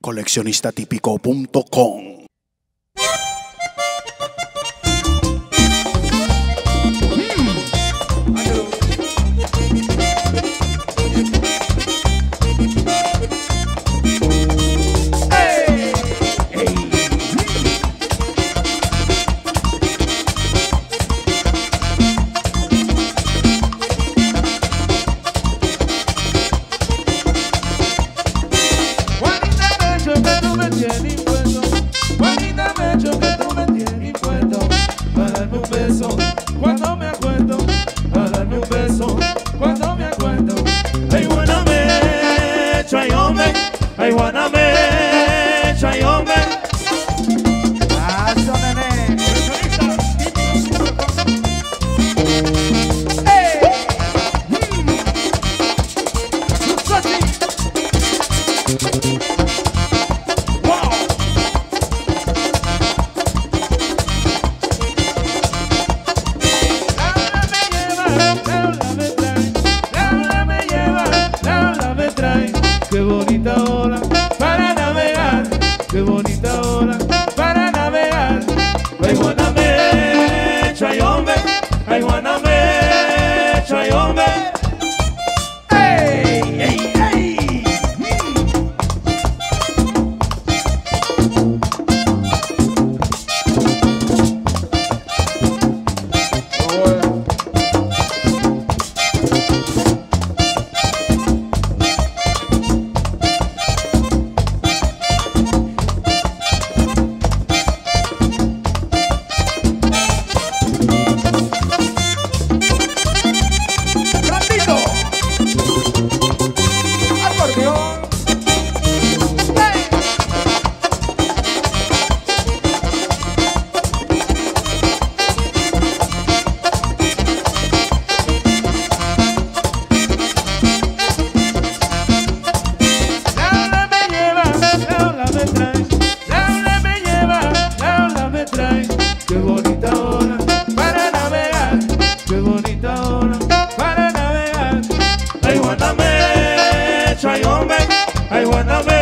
coleccionistatípico.com. Wyoming, I wanna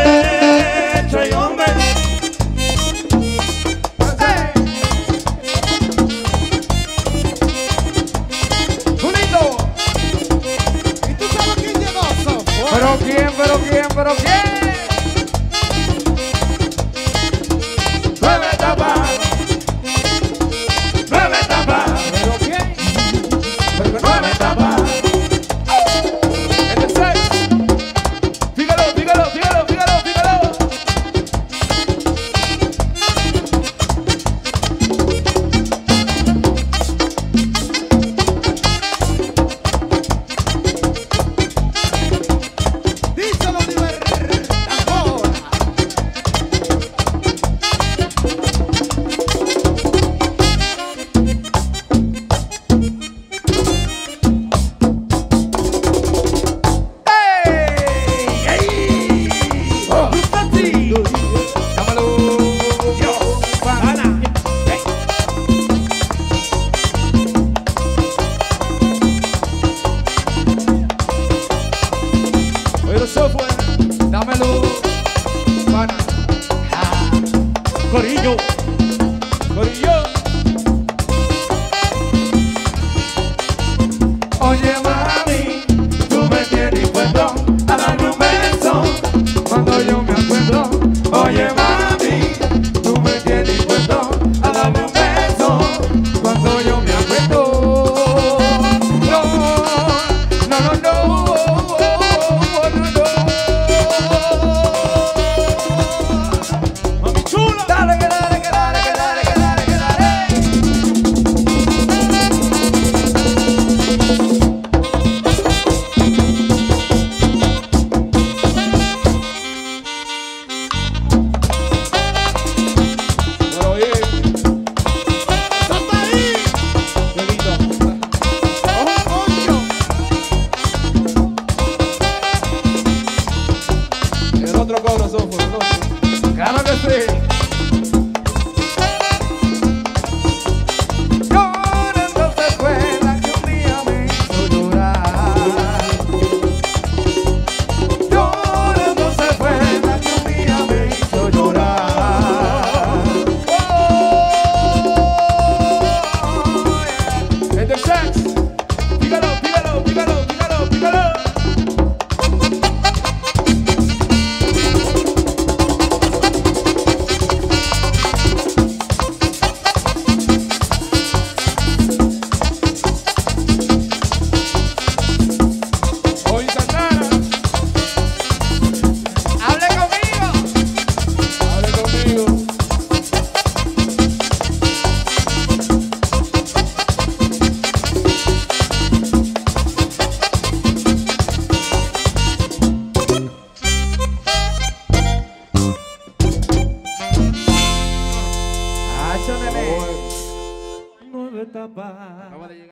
Hey. Pero software, dámelo, pana. Ah. Corillo, corillo. Oye, más. acabar. Acaba de llegar.